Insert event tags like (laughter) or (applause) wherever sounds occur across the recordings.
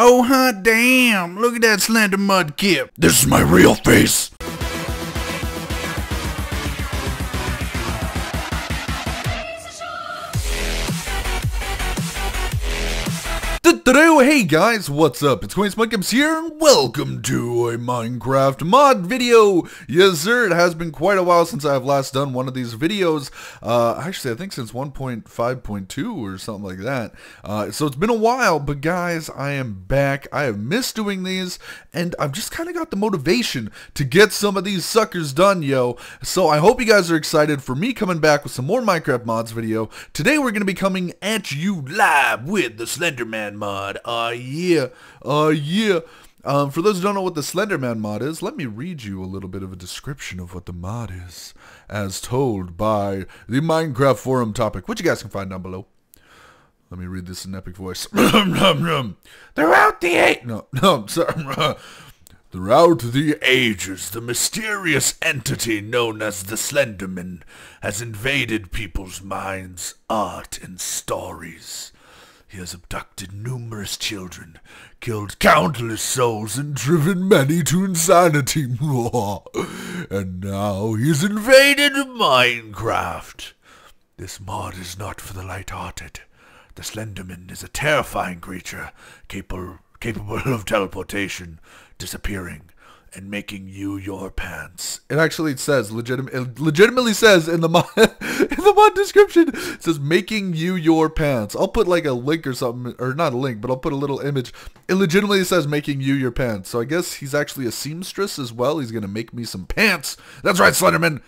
Oh, hot damn. Look at that slender mudkip. This is my real face. Hey guys, what's up? It's Queen Mudkips here, and welcome to a Minecraft mod video! Yes sir, it has been quite a while since I've last done one of these videos. Uh, actually, I think since 1.5.2 or something like that. Uh, so it's been a while, but guys, I am back. I have missed doing these, and I've just kind of got the motivation to get some of these suckers done, yo. So I hope you guys are excited for me coming back with some more Minecraft mods video. Today we're going to be coming at you live with the Slenderman mod. Uh, yeah. Uh, yeah. Um, for those who don't know what the Slenderman mod is, let me read you a little bit of a description of what the mod is, as told by the Minecraft forum topic, which you guys can find down below. Let me read this in epic voice. (laughs) Throughout the eight, no, (laughs) no, sorry. (laughs) Throughout the ages, the mysterious entity known as the Slenderman has invaded people's minds, art, and stories. He has abducted numerous children, killed countless souls, and driven many to insanity. (laughs) and now he's invaded Minecraft. This mod is not for the light-hearted. The Slenderman is a terrifying creature, capable, capable of teleportation, disappearing, and making you your pants. It actually says legitimate. It legitimately says in the mod, (laughs) in the mod description it says making you your pants. I'll put like a link or something, or not a link, but I'll put a little image. It legitimately says making you your pants. So I guess he's actually a seamstress as well. He's gonna make me some pants. That's right, Slenderman.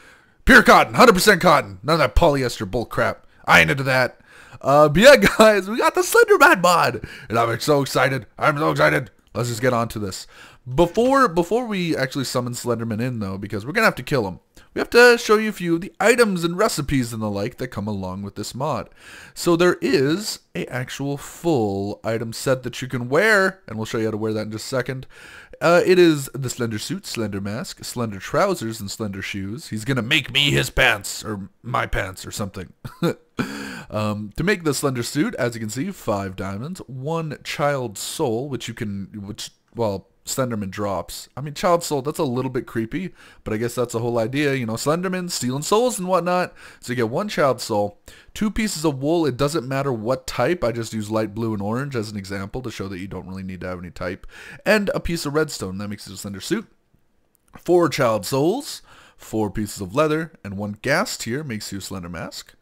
Pure cotton, 100% cotton. None of that polyester bull crap. I ain't into that. Uh, but yeah, (laughs) guys, we got the Slenderman mod, and I'm so excited. I'm so excited. Let's just get on to this. Before before we actually summon Slenderman in though, because we're gonna have to kill him, we have to show you a few of the items and recipes and the like that come along with this mod. So there is a actual full item set that you can wear, and we'll show you how to wear that in just a second. Uh, it is the Slender Suit, Slender Mask, Slender Trousers, and Slender Shoes. He's gonna make me his pants, or my pants, or something. (laughs) um, to make the Slender Suit, as you can see, five diamonds, one Child Soul, which you can, which, well, Slenderman drops. I mean, Child Soul, that's a little bit creepy, but I guess that's the whole idea. You know, Slenderman stealing souls and whatnot. So you get one Child Soul, two pieces of wool. It doesn't matter what type. I just use light blue and orange as an example to show that you don't really need to have any type. And a piece of redstone. That makes it a Slender suit. Four Child Souls, four pieces of leather, and one ghast tear makes you a Slender Mask.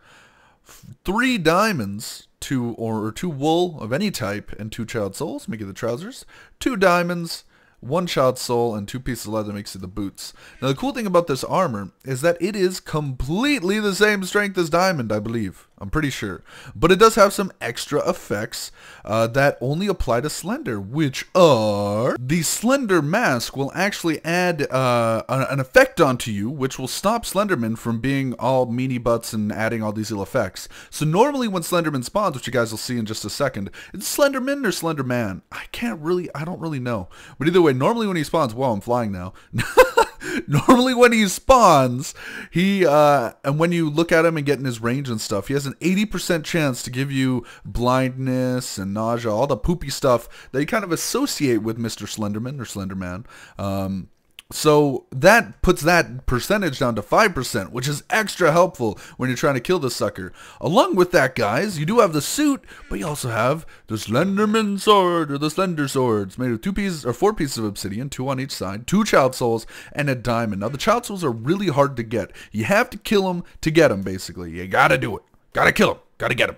Three diamonds two or two wool of any type and two child souls make it the trousers two diamonds one child soul and two pieces of leather makes it the boots. Now the cool thing about this armor is that it is completely the same strength as diamond, I believe. I'm pretty sure. But it does have some extra effects uh, that only apply to Slender, which are... The Slender Mask will actually add uh, an effect onto you, which will stop Slenderman from being all meanie butts and adding all these ill effects. So normally when Slenderman spawns, which you guys will see in just a second, it's Slenderman or Slenderman. I can't really, I don't really know. But either way, normally when he spawns, well, I'm flying now. (laughs) (laughs) normally when he spawns, he uh, and when you look at him and get in his range and stuff, he has an 80% chance to give you blindness and nausea, all the poopy stuff that you kind of associate with Mr. Slenderman or Slenderman. Um, so that puts that percentage down to 5%, which is extra helpful when you're trying to kill the sucker. Along with that, guys, you do have the suit, but you also have the Slenderman sword, or the Slender swords, made of two pieces, or four pieces of obsidian, two on each side, two child souls, and a diamond. Now, the child souls are really hard to get. You have to kill them to get them, basically. You gotta do it. Gotta kill them. Gotta get them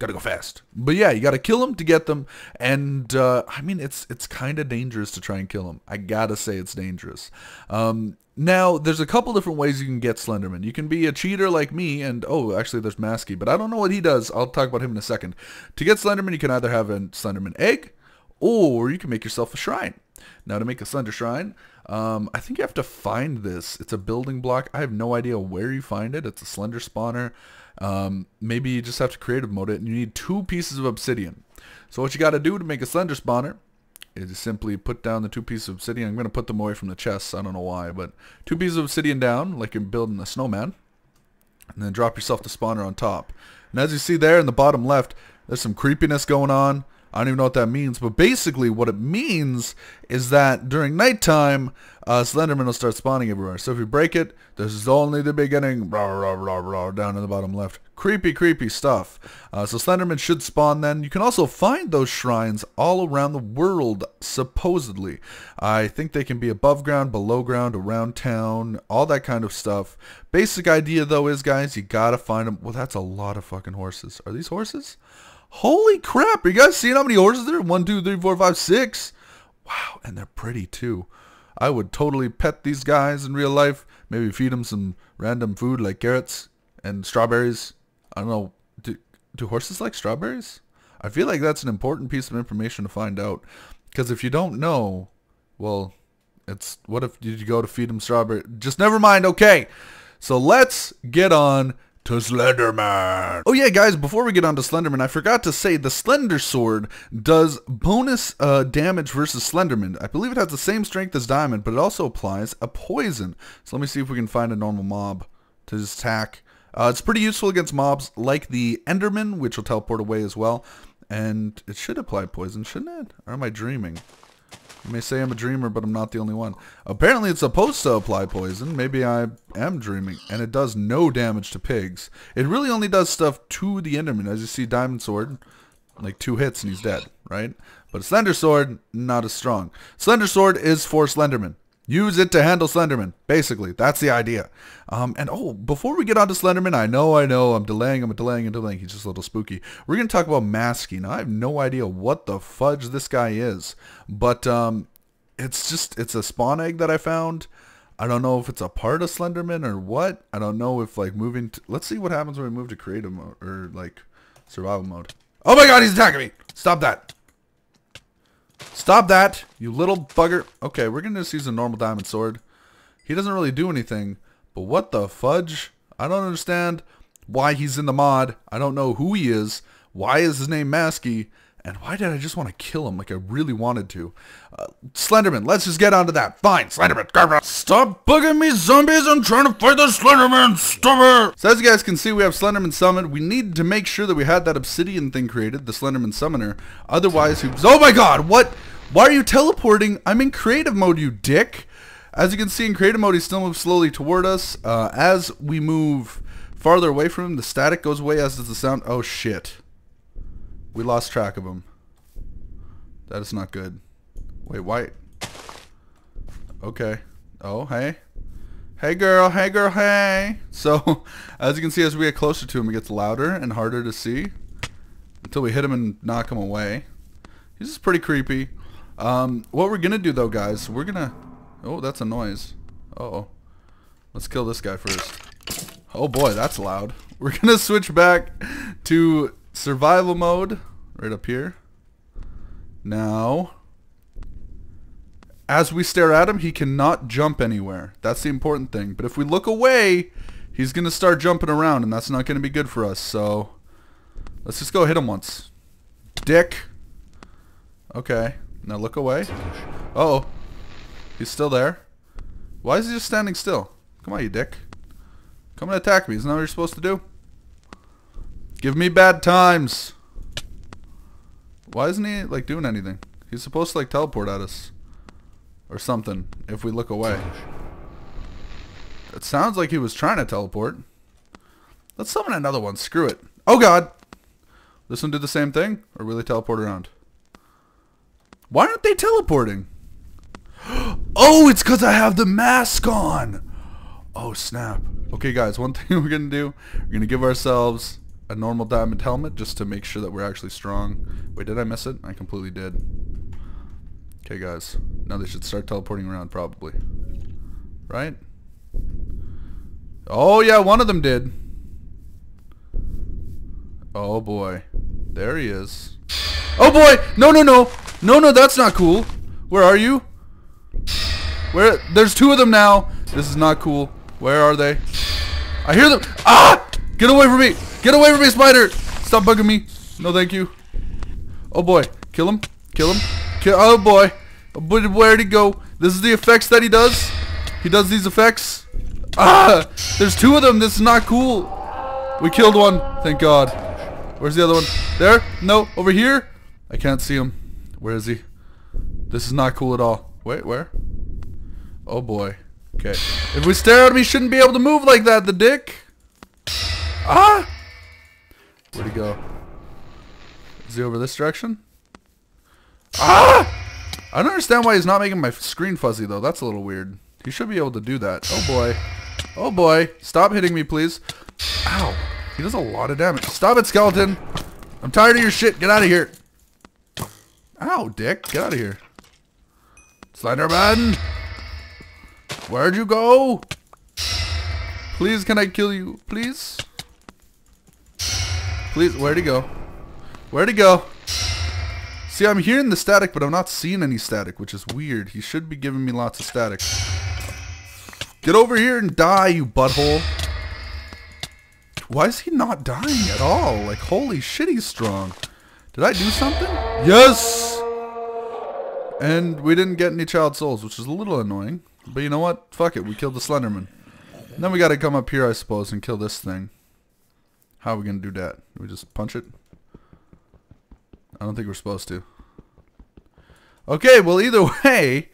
gotta go fast. But yeah, you gotta kill them to get them, and uh, I mean it's it's kind of dangerous to try and kill them. I gotta say it's dangerous. Um, now there's a couple different ways you can get Slenderman. You can be a cheater like me, and oh, actually there's Masky, but I don't know what he does. I'll talk about him in a second. To get Slenderman, you can either have a Slenderman egg, or you can make yourself a shrine. Now to make a Slender Shrine, um, I think you have to find this. It's a building block. I have no idea where you find it. It's a Slender spawner. Um, maybe you just have to creative mode it and you need two pieces of obsidian. So what you got to do to make a slender spawner is simply put down the two pieces of obsidian. I'm going to put them away from the chests. I don't know why, but two pieces of obsidian down like you're building a snowman. And then drop yourself the spawner on top. And as you see there in the bottom left, there's some creepiness going on. I don't even know what that means, but basically what it means is that during nighttime, uh, Slenderman will start spawning everywhere. So if you break it, this is only the beginning, blah, blah, blah, blah, down in the bottom left. Creepy, creepy stuff. Uh, so Slenderman should spawn then. You can also find those shrines all around the world, supposedly. I think they can be above ground, below ground, around town, all that kind of stuff. Basic idea, though, is, guys, you gotta find them. Well, that's a lot of fucking horses. Are these horses? Holy crap, are you guys seeing how many horses there are? One, two, three, four, five, six. Wow, and they're pretty too. I would totally pet these guys in real life. Maybe feed them some random food like carrots and strawberries. I don't know. Do, do horses like strawberries? I feel like that's an important piece of information to find out. Because if you don't know, well, it's what if did you go to feed them strawberry? Just never mind. Okay, so let's get on to Slenderman. Oh yeah, guys, before we get on to Slenderman, I forgot to say the Slender Sword does bonus uh, damage versus Slenderman. I believe it has the same strength as Diamond, but it also applies a poison. So let me see if we can find a normal mob to attack. Uh, it's pretty useful against mobs like the Enderman, which will teleport away as well. And it should apply poison, shouldn't it? Or am I dreaming? You may say I'm a dreamer, but I'm not the only one. Apparently it's supposed to apply poison. Maybe I am dreaming. And it does no damage to pigs. It really only does stuff to the Enderman. As you see, Diamond Sword, like two hits and he's dead, right? But Slender Sword, not as strong. Slender Sword is for Slenderman. Use it to handle Slenderman. Basically, that's the idea. Um, and oh, before we get on to Slenderman, I know, I know, I'm delaying, I'm delaying and delaying. He's just a little spooky. We're going to talk about Masky. Now, I have no idea what the fudge this guy is. But um, it's just, it's a spawn egg that I found. I don't know if it's a part of Slenderman or what. I don't know if like moving to, let's see what happens when we move to creative mode or like survival mode. Oh my god, he's attacking me. Stop that. Stop that, you little bugger. Okay, we're going to just use a normal diamond sword. He doesn't really do anything, but what the fudge? I don't understand why he's in the mod. I don't know who he is. Why is his name Masky? And why did I just want to kill him like I really wanted to? Uh, Slenderman, let's just get onto that. Fine, Slenderman. Garbage. Stop bugging me, zombies. I'm trying to fight the Slenderman. Stop it. So as you guys can see, we have Slenderman summoned. We needed to make sure that we had that obsidian thing created, the Slenderman summoner. Otherwise, he Oh my god, what? Why are you teleporting? I'm in creative mode, you dick. As you can see in creative mode, he still moves slowly toward us. Uh, as we move farther away from him, the static goes away, as does the sound. Oh shit. We lost track of him. That is not good. Wait, why? Okay. Oh, hey. Hey girl, hey girl, hey. So, (laughs) as you can see, as we get closer to him, it gets louder and harder to see. Until we hit him and knock him away. He's just pretty creepy. Um, what we're going to do, though, guys, we're going to... Oh, that's a noise. Uh oh Let's kill this guy first. Oh boy, that's loud. (laughs) We're going to switch back to survival mode right up here. Now, as we stare at him, he cannot jump anywhere. That's the important thing. But if we look away, he's going to start jumping around, and that's not going to be good for us. So, let's just go hit him once. Dick. Okay. Now look away. Uh oh He's still there. Why is he just standing still? Come on, you dick. Come and attack me. Isn't that what you're supposed to do? Give me bad times. Why isn't he like doing anything? He's supposed to like teleport at us. Or something, if we look away. It sounds like he was trying to teleport. Let's summon another one. Screw it. Oh god! This one did the same thing? Or will they teleport around? Why aren't they teleporting? (gasps) Oh, it's because I have the mask on! Oh, snap. Okay, guys, one (laughs) thing we're going to do, we're going to give ourselves a normal diamond helmet just to make sure that we're actually strong. Wait, did I miss it? I completely did. Okay, guys. Now they should start teleporting around, probably. Right? Oh, yeah, one of them did. Oh, boy. There he is. Oh, boy! No, no, no! No, no, that's not cool. Where are you? Where? There's two of them now. This is not cool. Where are they? I hear them. Ah! Get away from me! Get away from me, spider! Stop bugging me. No, thank you. Oh boy. Kill him. Kill him. Kill oh boy. Where'd he go? This is the effects that he does? He does these effects? Ah! There's two of them. This is not cool. We killed one. Thank God. Where's the other one? There? No. Over here? I can't see him. Where is he? This is not cool at all. Wait, where? Oh boy. Okay. If we stare at him, he shouldn't be able to move like that, the dick. Ah! Where'd he go? Is he over this direction? Ah! I don't understand why he's not making my screen fuzzy, though. That's a little weird. He should be able to do that. Oh, boy. Oh, boy. Stop hitting me, please. Ow. He does a lot of damage. Stop it, skeleton. I'm tired of your shit. Get out of here. Ow, dick. Get out of here. Slenderman! Where'd you go? Please, can I kill you? Please? Please, where'd he go? Where'd he go? See, I'm hearing the static, but I'm not seeing any static, which is weird. He should be giving me lots of static. Get over here and die, you butthole. Why is he not dying at all? Like, holy shit, he's strong. Did I do something? Yes! And we didn't get any child souls, which is a little annoying. But you know what? Fuck it, we killed the Slenderman. And then we gotta come up here, I suppose, and kill this thing. How are we gonna do that? We just punch it? I don't think we're supposed to. Okay, well either (laughs) way,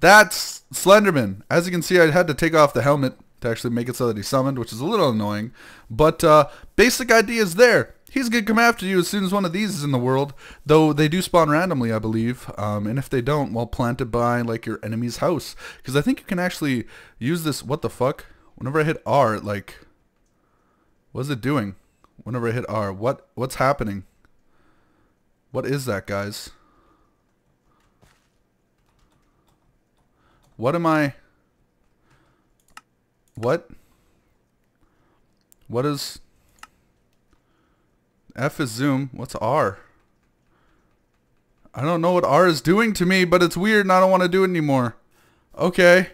that's Slenderman. As you can see, I had to take off the helmet to actually make it so that he summoned, which is a little annoying. But uh, basic idea is there. He's going to come after you as soon as one of these is in the world, though they do spawn randomly, I believe. Um, and if they don't, well, plant it by like your enemy's house. Because I think you can actually use this, what the fuck? Whenever I hit R, it like, what is it doing? Whenever I hit R, what what's happening? What is that, guys? What am I... What? What is... F is zoom. What's R? I don't know what R is doing to me, but it's weird and I don't want to do it anymore. Okay.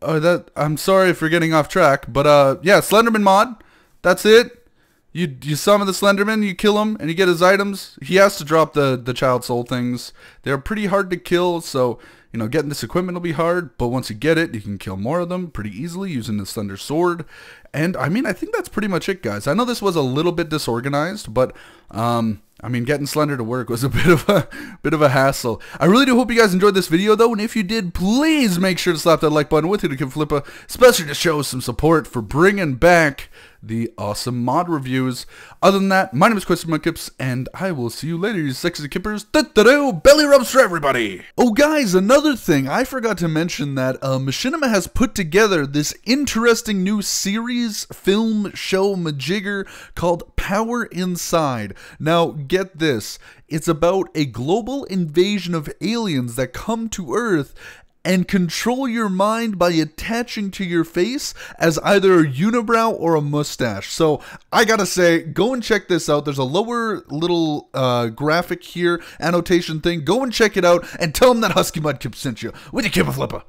Uh, that I'm sorry for getting off track, but uh, yeah, Slenderman mod. That's it. You you summon the Slenderman, you kill him, and you get his items. He has to drop the the child soul things. They're pretty hard to kill, so you know getting this equipment will be hard. But once you get it, you can kill more of them pretty easily using the Slender Sword. And I mean, I think that's pretty much it, guys. I know this was a little bit disorganized, but um, I mean, getting Slender to work was a (laughs) bit of a bit of a hassle. I really do hope you guys enjoyed this video, though, and if you did, please make sure to slap that like button with you to give Flippa, especially to show some support for bringing back the awesome mod reviews. Other than that, my name is Question Kips, and I will see you later, you sexy kippers. Da -da -da, belly rubs for everybody. Oh, guys, another thing. I forgot to mention that uh, Machinima has put together this interesting new series, film, show, majigger called Power Inside. Now, get this. It's about a global invasion of aliens that come to Earth and control your mind by attaching to your face as either a unibrow or a mustache. So I gotta say, go and check this out. There's a lower little uh, graphic here, annotation thing. Go and check it out and tell them that Husky Mudkip sent you with your Kippa Flippa.